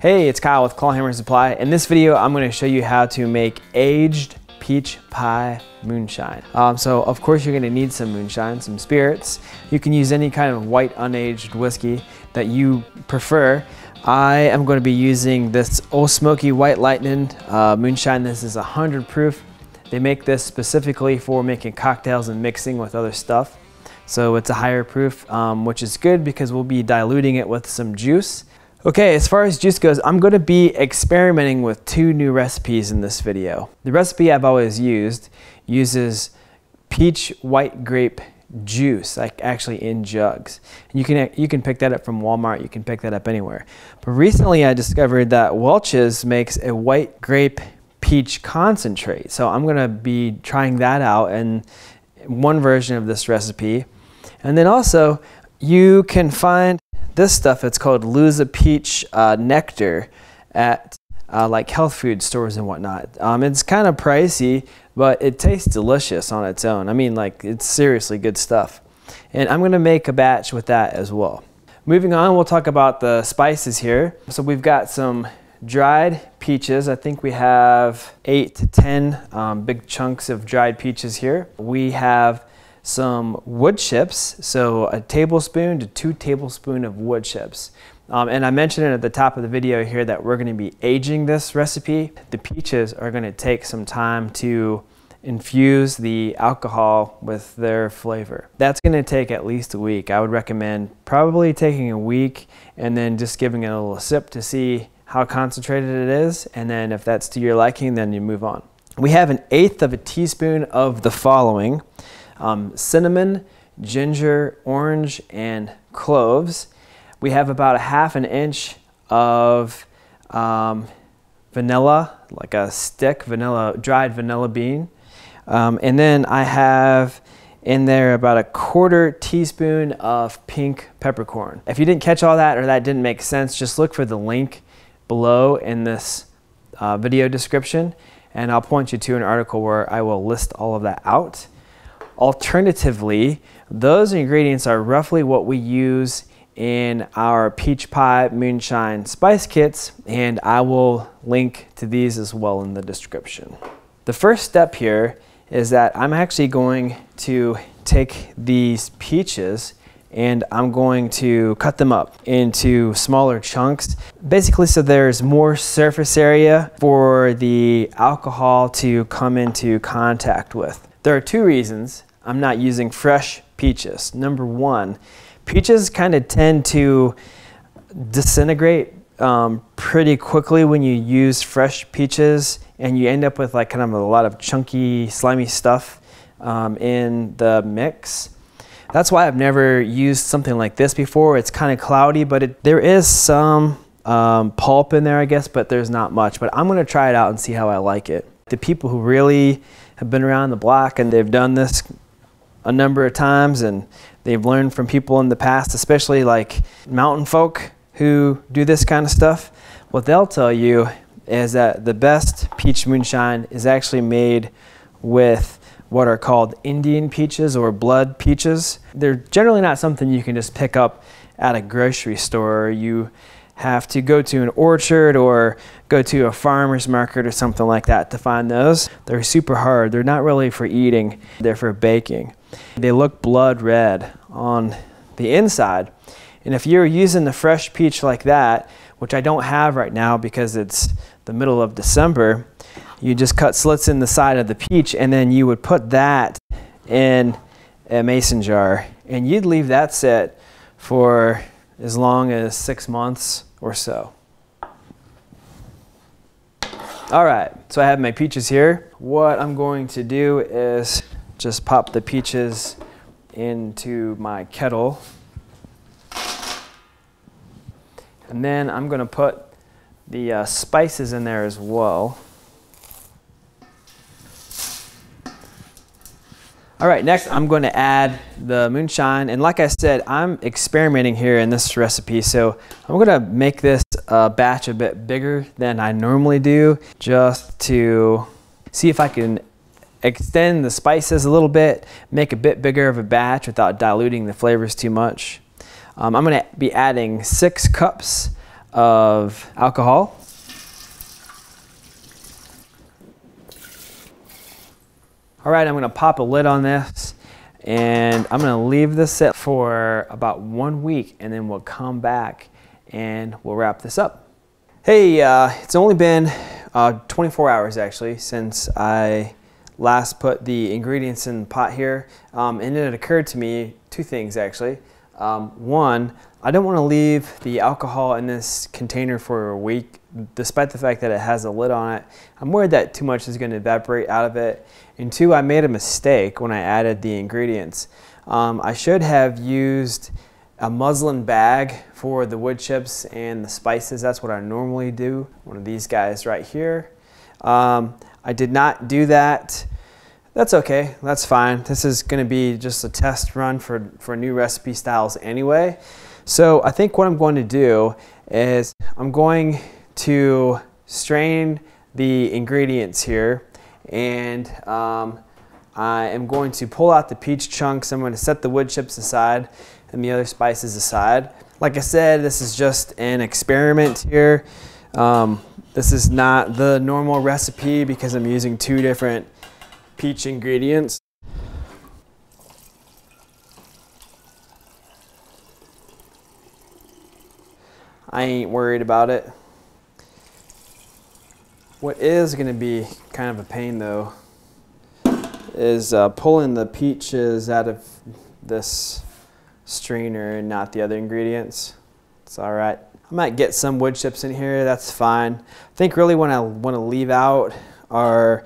Hey, it's Kyle with Clawhammer Supply. In this video, I'm gonna show you how to make aged peach pie moonshine. Um, so of course you're gonna need some moonshine, some spirits. You can use any kind of white unaged whiskey that you prefer. I am going to be using this Old Smoky White Lightning uh, moonshine. This is 100 proof. They make this specifically for making cocktails and mixing with other stuff. So it's a higher proof, um, which is good because we'll be diluting it with some juice. Okay, as far as juice goes, I'm gonna be experimenting with two new recipes in this video. The recipe I've always used uses peach white grape juice, like actually in jugs. And you can you can pick that up from Walmart. You can pick that up anywhere. But recently, I discovered that Welch's makes a white grape peach concentrate. So I'm gonna be trying that out in one version of this recipe. And then also, you can find this stuff, it's called Looza Peach uh, Nectar at uh, like health food stores and whatnot. Um, it's kind of pricey, but it tastes delicious on its own. I mean, like, it's seriously good stuff. And I'm gonna make a batch with that as well. Moving on, we'll talk about the spices here. So we've got some dried peaches. I think we have eight to 10 um, big chunks of dried peaches here. We have some wood chips, so a tablespoon to two tablespoons of wood chips. Um, and I mentioned it at the top of the video here that we're gonna be aging this recipe. The peaches are gonna take some time to infuse the alcohol with their flavor. That's gonna take at least a week. I would recommend probably taking a week and then just giving it a little sip to see how concentrated it is. And then if that's to your liking, then you move on. We have an eighth of a teaspoon of the following um, cinnamon, ginger, orange, and cloves. We have about a half an inch of um, vanilla, like a stick, vanilla, dried vanilla bean. Um, and then I have in there about a quarter teaspoon of pink peppercorn. If you didn't catch all that or that didn't make sense, just look for the link below in this uh, video description and I'll point you to an article where I will list all of that out. Alternatively, those ingredients are roughly what we use in our peach pie moonshine spice kits and I will link to these as well in the description. The first step here is that I'm actually going to take these peaches and I'm going to cut them up into smaller chunks basically so there's more surface area for the alcohol to come into contact with. There are two reasons I'm not using fresh peaches. Number one, peaches kind of tend to disintegrate um, pretty quickly when you use fresh peaches and you end up with like kind of a lot of chunky, slimy stuff um, in the mix. That's why I've never used something like this before. It's kind of cloudy, but it, there is some um, pulp in there, I guess, but there's not much. But I'm gonna try it out and see how I like it. The people who really have been around the block and they've done this a number of times and they've learned from people in the past, especially like mountain folk who do this kind of stuff. What they'll tell you is that the best peach moonshine is actually made with what are called Indian peaches or blood peaches. They're generally not something you can just pick up at a grocery store. You have to go to an orchard or go to a farmer's market or something like that to find those. They're super hard. They're not really for eating, they're for baking. They look blood red on the inside. And if you're using the fresh peach like that, which I don't have right now because it's the middle of December, you just cut slits in the side of the peach and then you would put that in a mason jar and you'd leave that set for as long as six months or so. All right, so I have my peaches here. What I'm going to do is just pop the peaches into my kettle. And then I'm gonna put the uh, spices in there as well. All right, next I'm going to add the moonshine. And like I said, I'm experimenting here in this recipe. So I'm going to make this uh, batch a bit bigger than I normally do just to see if I can extend the spices a little bit, make a bit bigger of a batch without diluting the flavors too much. Um, I'm going to be adding six cups of alcohol. All right, I'm gonna pop a lid on this and I'm gonna leave this sit for about one week and then we'll come back and we'll wrap this up. Hey, uh, it's only been uh, 24 hours actually since I last put the ingredients in the pot here. Um, and it occurred to me two things actually. Um, one, I don't want to leave the alcohol in this container for a week, despite the fact that it has a lid on it. I'm worried that too much is going to evaporate out of it. And two, I made a mistake when I added the ingredients. Um, I should have used a muslin bag for the wood chips and the spices. That's what I normally do. One of these guys right here. Um, I did not do that. That's okay, that's fine. This is gonna be just a test run for, for new recipe styles anyway. So I think what I'm going to do is I'm going to strain the ingredients here and um, I am going to pull out the peach chunks. I'm going to set the wood chips aside and the other spices aside. Like I said, this is just an experiment here. Um, this is not the normal recipe because I'm using two different peach ingredients. I ain't worried about it. What is going to be kind of a pain though is uh, pulling the peaches out of this strainer and not the other ingredients. It's all right. I might get some wood chips in here, that's fine. I think really what I want to leave out are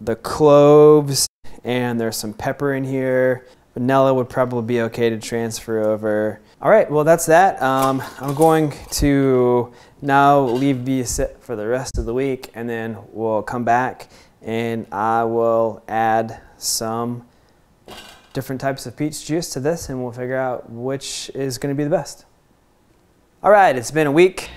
the cloves and there's some pepper in here. Vanilla would probably be okay to transfer over. All right, well that's that. Um, I'm going to now leave these sit for the rest of the week and then we'll come back and I will add some different types of peach juice to this and we'll figure out which is gonna be the best. All right, it's been a week.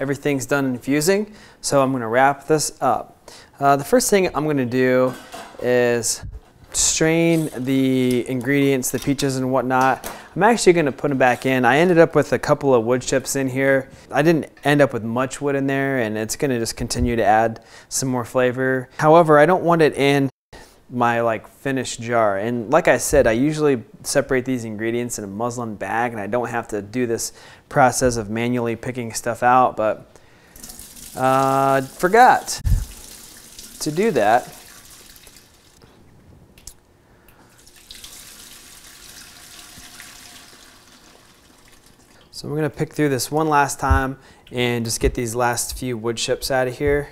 Everything's done infusing, so I'm gonna wrap this up. Uh, the first thing I'm gonna do is strain the ingredients, the peaches and whatnot. I'm actually gonna put them back in. I ended up with a couple of wood chips in here. I didn't end up with much wood in there and it's gonna just continue to add some more flavor. However, I don't want it in my like finished jar. And like I said, I usually separate these ingredients in a muslin bag and I don't have to do this process of manually picking stuff out, but uh, forgot to do that. So we're gonna pick through this one last time and just get these last few wood chips out of here.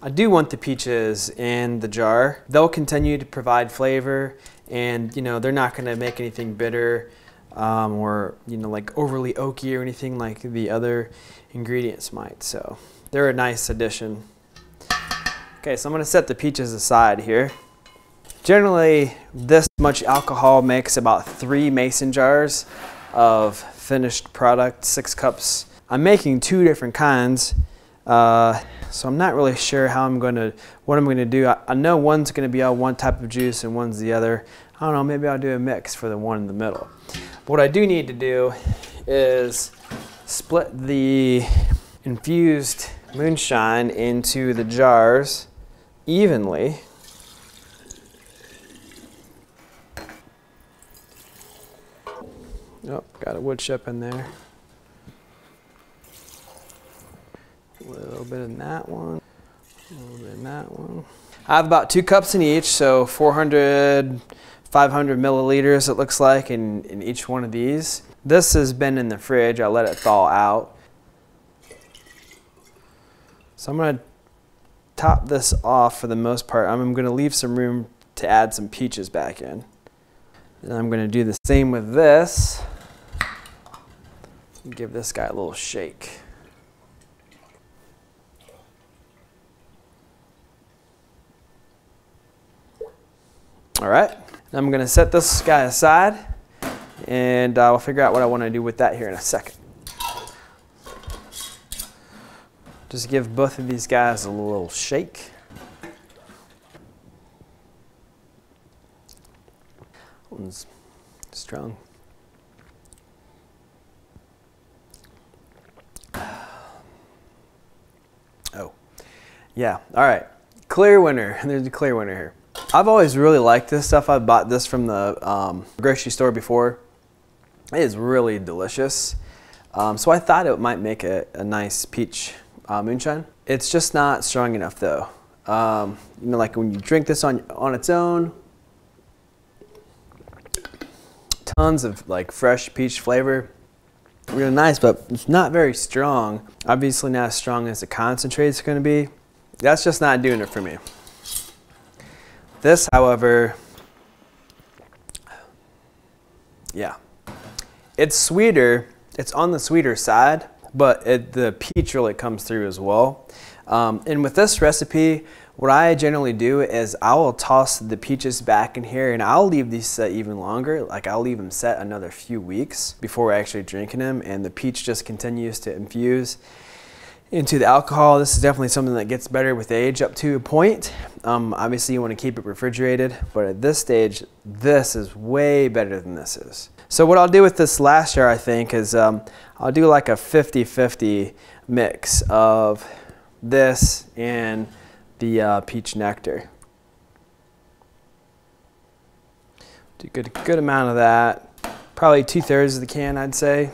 I do want the peaches in the jar. They'll continue to provide flavor and you know they're not gonna make anything bitter um, or you know like overly oaky or anything like the other ingredients might. So they're a nice addition. Okay, so I'm gonna set the peaches aside here. Generally, this much alcohol makes about three mason jars of finished product, six cups. I'm making two different kinds, uh, so I'm not really sure how I'm to, what I'm to do. I, I know one's to be all one type of juice and one's the other. I don't know, maybe I'll do a mix for the one in the middle. But what I do need to do is split the infused moonshine into the jars evenly. Oh, got a wood chip in there. A little bit in that one, a little bit in that one. I have about two cups in each, so 400, 500 milliliters it looks like in, in each one of these. This has been in the fridge, I let it thaw out. So I'm gonna top this off for the most part. I'm gonna leave some room to add some peaches back in. And I'm gonna do the same with this. Give this guy a little shake. All right, I'm gonna set this guy aside and uh, I'll figure out what I wanna do with that here in a second. Just give both of these guys a little shake. One's strong. Oh, yeah. All right. Clear winner. There's a clear winner here. I've always really liked this stuff. I bought this from the um, grocery store before. It is really delicious. Um, so I thought it might make a, a nice peach uh, moonshine. It's just not strong enough though. Um, you know, like when you drink this on, on its own, tons of like fresh peach flavor. Really nice, but it's not very strong. Obviously not as strong as the concentrate is gonna be. That's just not doing it for me. This, however, yeah, it's sweeter. It's on the sweeter side, but it, the peach really comes through as well. Um, and with this recipe, what I generally do is I will toss the peaches back in here and I'll leave these set even longer. Like I'll leave them set another few weeks before actually drinking them and the peach just continues to infuse into the alcohol. This is definitely something that gets better with age up to a point. Um, obviously you want to keep it refrigerated, but at this stage, this is way better than this is. So what I'll do with this last jar, I think, is um, I'll do like a 50-50 mix of this and the uh, peach nectar. Do a good, good amount of that. Probably two thirds of the can, I'd say.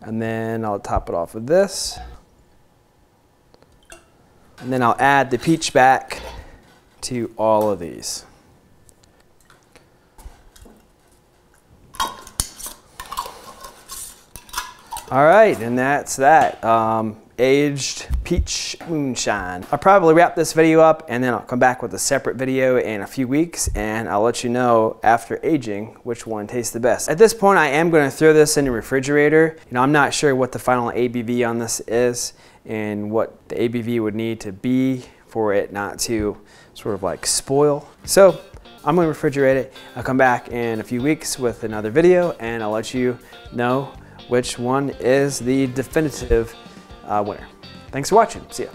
And then I'll top it off with this. And then I'll add the peach back to all of these. All right, and that's that. Um, aged peach moonshine. I'll probably wrap this video up and then I'll come back with a separate video in a few weeks and I'll let you know after aging which one tastes the best. At this point I am going to throw this in the refrigerator. You know, I'm not sure what the final ABV on this is and what the ABV would need to be for it not to sort of like spoil. So I'm gonna refrigerate it. I'll come back in a few weeks with another video and I'll let you know which one is the definitive uh, winner. Thanks for watching. See ya.